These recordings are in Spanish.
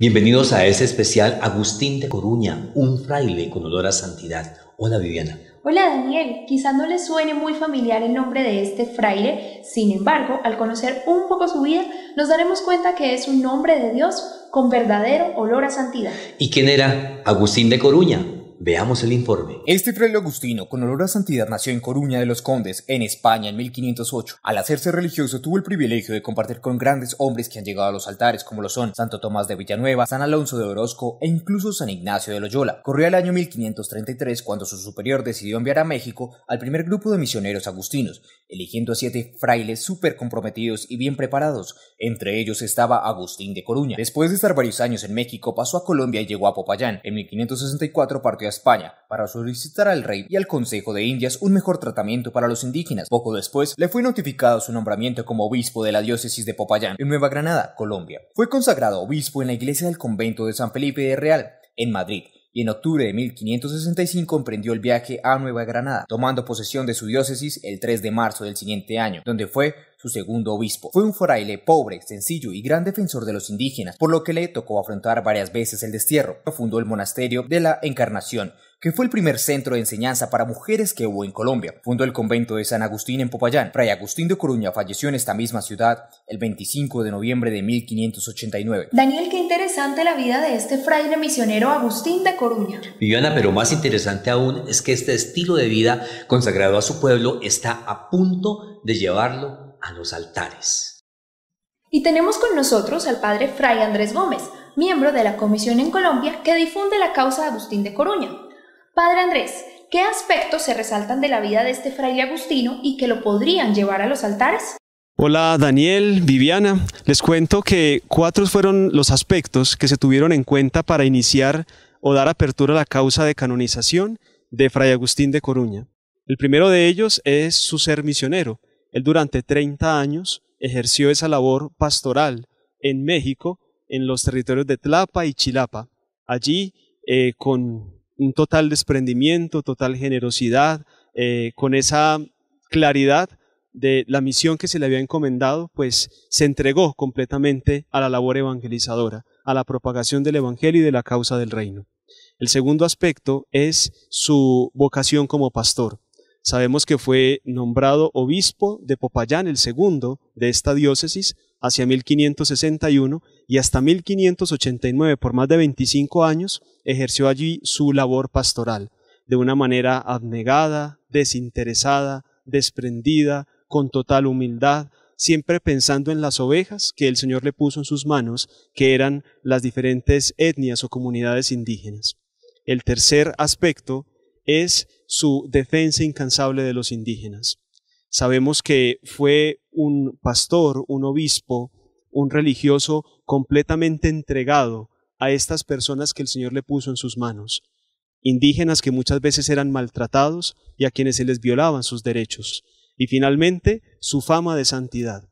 Bienvenidos a ese especial Agustín de Coruña, un fraile con olor a santidad. Hola Viviana. Hola Daniel, quizá no le suene muy familiar el nombre de este fraile, sin embargo, al conocer un poco su vida, nos daremos cuenta que es un nombre de Dios con verdadero olor a santidad. ¿Y quién era Agustín de Coruña? Veamos el informe. Este fraile agustino, con olor a santidad, nació en Coruña de los Condes, en España, en 1508. Al hacerse religioso, tuvo el privilegio de compartir con grandes hombres que han llegado a los altares, como lo son Santo Tomás de Villanueva, San Alonso de Orozco e incluso San Ignacio de Loyola. Corría el año 1533 cuando su superior decidió enviar a México al primer grupo de misioneros agustinos, eligiendo a siete frailes súper comprometidos y bien preparados. Entre ellos estaba Agustín de Coruña. Después de estar varios años en México, pasó a Colombia y llegó a Popayán. En 1564 partió España para solicitar al rey y al Consejo de Indias un mejor tratamiento para los indígenas. Poco después le fue notificado su nombramiento como obispo de la diócesis de Popayán, en Nueva Granada, Colombia. Fue consagrado obispo en la iglesia del convento de San Felipe de Real, en Madrid, y en octubre de 1565 emprendió el viaje a Nueva Granada, tomando posesión de su diócesis el 3 de marzo del siguiente año, donde fue su segundo obispo. Fue un fraile pobre, sencillo y gran defensor de los indígenas, por lo que le tocó afrontar varias veces el destierro. Fundó el monasterio de la Encarnación, que fue el primer centro de enseñanza para mujeres que hubo en Colombia. Fundó el convento de San Agustín en Popayán. Fray Agustín de Coruña falleció en esta misma ciudad el 25 de noviembre de 1589. Daniel, qué interesante la vida de este fraile misionero Agustín de Coruña. Viviana, pero más interesante aún es que este estilo de vida consagrado a su pueblo está a punto de llevarlo a los altares. Y tenemos con nosotros al padre Fray Andrés Gómez, miembro de la comisión en Colombia que difunde la causa de Agustín de Coruña. Padre Andrés, ¿qué aspectos se resaltan de la vida de este fraile agustino y que lo podrían llevar a los altares? Hola Daniel, Viviana. Les cuento que cuatro fueron los aspectos que se tuvieron en cuenta para iniciar o dar apertura a la causa de canonización de Fray Agustín de Coruña. El primero de ellos es su ser misionero. Él durante 30 años ejerció esa labor pastoral en México, en los territorios de Tlapa y Chilapa. Allí, eh, con un total desprendimiento, total generosidad, eh, con esa claridad de la misión que se le había encomendado, pues se entregó completamente a la labor evangelizadora, a la propagación del Evangelio y de la causa del reino. El segundo aspecto es su vocación como pastor. Sabemos que fue nombrado obispo de Popayán, el segundo de esta diócesis, hacia 1561 y hasta 1589, por más de 25 años, ejerció allí su labor pastoral, de una manera abnegada, desinteresada, desprendida, con total humildad, siempre pensando en las ovejas que el Señor le puso en sus manos, que eran las diferentes etnias o comunidades indígenas. El tercer aspecto es su defensa incansable de los indígenas. Sabemos que fue un pastor, un obispo, un religioso completamente entregado a estas personas que el Señor le puso en sus manos, indígenas que muchas veces eran maltratados y a quienes se les violaban sus derechos, y finalmente su fama de santidad.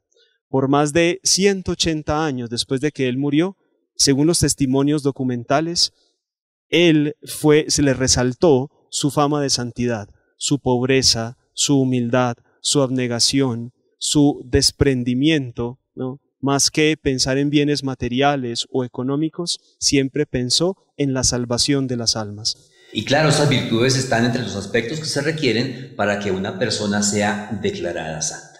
Por más de 180 años después de que él murió, según los testimonios documentales, él fue, se le resaltó su fama de santidad, su pobreza, su humildad, su abnegación, su desprendimiento, ¿no? más que pensar en bienes materiales o económicos, siempre pensó en la salvación de las almas. Y claro, esas virtudes están entre los aspectos que se requieren para que una persona sea declarada santa.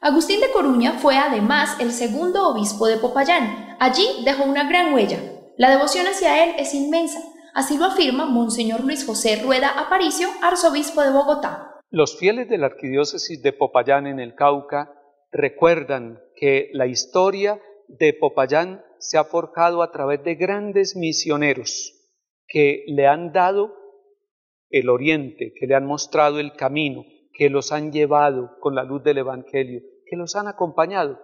Agustín de Coruña fue además el segundo obispo de Popayán. Allí dejó una gran huella. La devoción hacia él es inmensa. Así lo afirma Monseñor Luis José Rueda Aparicio, arzobispo de Bogotá. Los fieles de la arquidiócesis de Popayán en el Cauca recuerdan que la historia de Popayán se ha forjado a través de grandes misioneros que le han dado el oriente, que le han mostrado el camino, que los han llevado con la luz del Evangelio, que los han acompañado.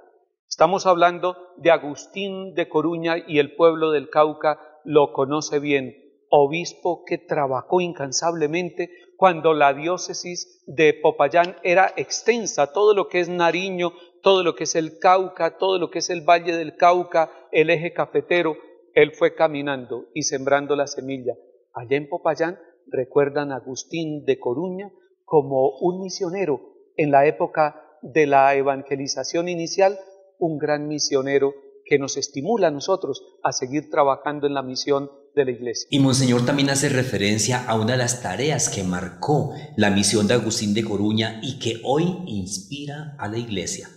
Estamos hablando de Agustín de Coruña y el pueblo del Cauca lo conoce bien, obispo que trabajó incansablemente cuando la diócesis de Popayán era extensa, todo lo que es Nariño, todo lo que es el Cauca, todo lo que es el Valle del Cauca, el eje cafetero, él fue caminando y sembrando la semilla. Allá en Popayán recuerdan a Agustín de Coruña como un misionero en la época de la evangelización inicial, un gran misionero que nos estimula a nosotros a seguir trabajando en la misión de la iglesia. Y Monseñor también hace referencia a una de las tareas que marcó la misión de Agustín de Coruña y que hoy inspira a la iglesia.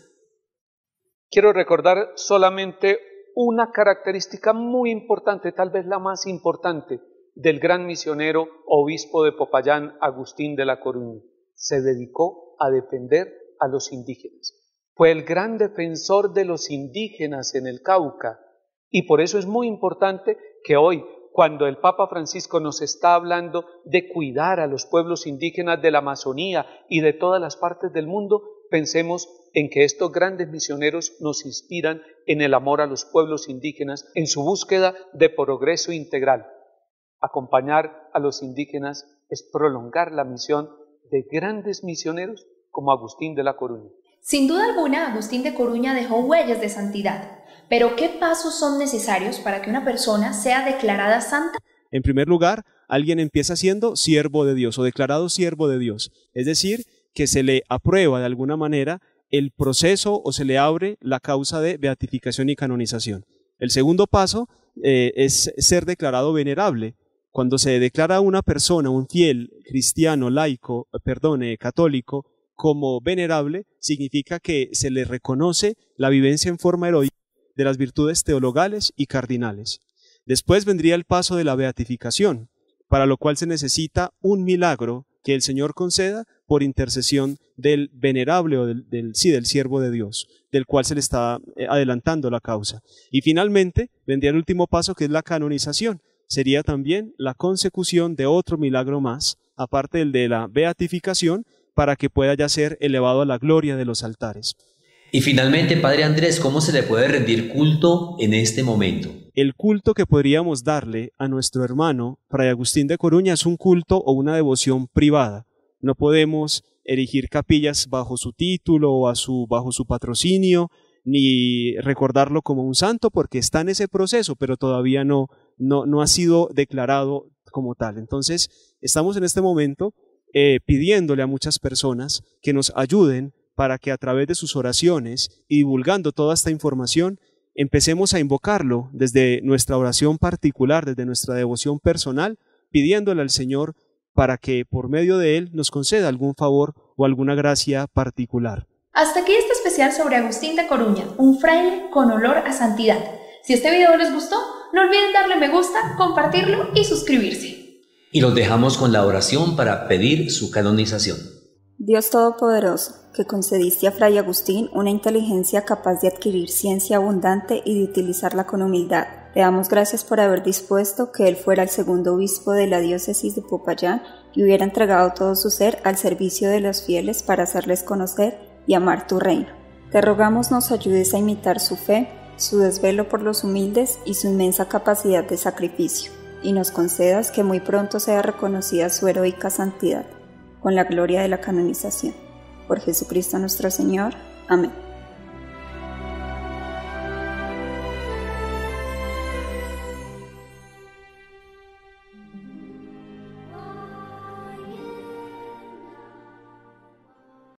Quiero recordar solamente una característica muy importante, tal vez la más importante, del gran misionero obispo de Popayán, Agustín de la Coruña. Se dedicó a defender a los indígenas. Fue el gran defensor de los indígenas en el Cauca. Y por eso es muy importante que hoy, cuando el Papa Francisco nos está hablando de cuidar a los pueblos indígenas de la Amazonía y de todas las partes del mundo, pensemos en que estos grandes misioneros nos inspiran en el amor a los pueblos indígenas, en su búsqueda de progreso integral. Acompañar a los indígenas es prolongar la misión de grandes misioneros como Agustín de la Coruña. Sin duda alguna, Agustín de Coruña dejó huellas de santidad. Pero ¿qué pasos son necesarios para que una persona sea declarada santa? En primer lugar, alguien empieza siendo siervo de Dios o declarado siervo de Dios, es decir, que se le aprueba de alguna manera el proceso o se le abre la causa de beatificación y canonización. El segundo paso eh, es ser declarado venerable. Cuando se declara una persona, un fiel cristiano, laico, perdone, católico, como venerable, significa que se le reconoce la vivencia en forma heroica de las virtudes teologales y cardinales. Después vendría el paso de la beatificación, para lo cual se necesita un milagro que el Señor conceda por intercesión del venerable o del, sí, del siervo de Dios, del cual se le está eh, adelantando la causa. Y finalmente vendría el último paso que es la canonización. Sería también la consecución de otro milagro más, aparte del de la beatificación, para que pueda ya ser elevado a la gloria de los altares. Y finalmente, Padre Andrés, ¿cómo se le puede rendir culto en este momento? El culto que podríamos darle a nuestro hermano Fray Agustín de Coruña es un culto o una devoción privada. No podemos erigir capillas bajo su título o a su, bajo su patrocinio, ni recordarlo como un santo, porque está en ese proceso, pero todavía no, no, no ha sido declarado como tal. Entonces, estamos en este momento eh, pidiéndole a muchas personas que nos ayuden para que a través de sus oraciones y divulgando toda esta información, empecemos a invocarlo desde nuestra oración particular, desde nuestra devoción personal, pidiéndole al Señor para que por medio de él nos conceda algún favor o alguna gracia particular. Hasta aquí este especial sobre Agustín de Coruña, un fraile con olor a santidad. Si este video les gustó, no olviden darle me gusta, compartirlo y suscribirse. Y los dejamos con la oración para pedir su canonización. Dios Todopoderoso, que concediste a Fray Agustín una inteligencia capaz de adquirir ciencia abundante y de utilizarla con humildad. Le damos gracias por haber dispuesto que él fuera el segundo obispo de la diócesis de Popayán y hubiera entregado todo su ser al servicio de los fieles para hacerles conocer y amar tu reino. Te rogamos nos ayudes a imitar su fe, su desvelo por los humildes y su inmensa capacidad de sacrificio, y nos concedas que muy pronto sea reconocida su heroica santidad, con la gloria de la canonización. Por Jesucristo nuestro Señor. Amén.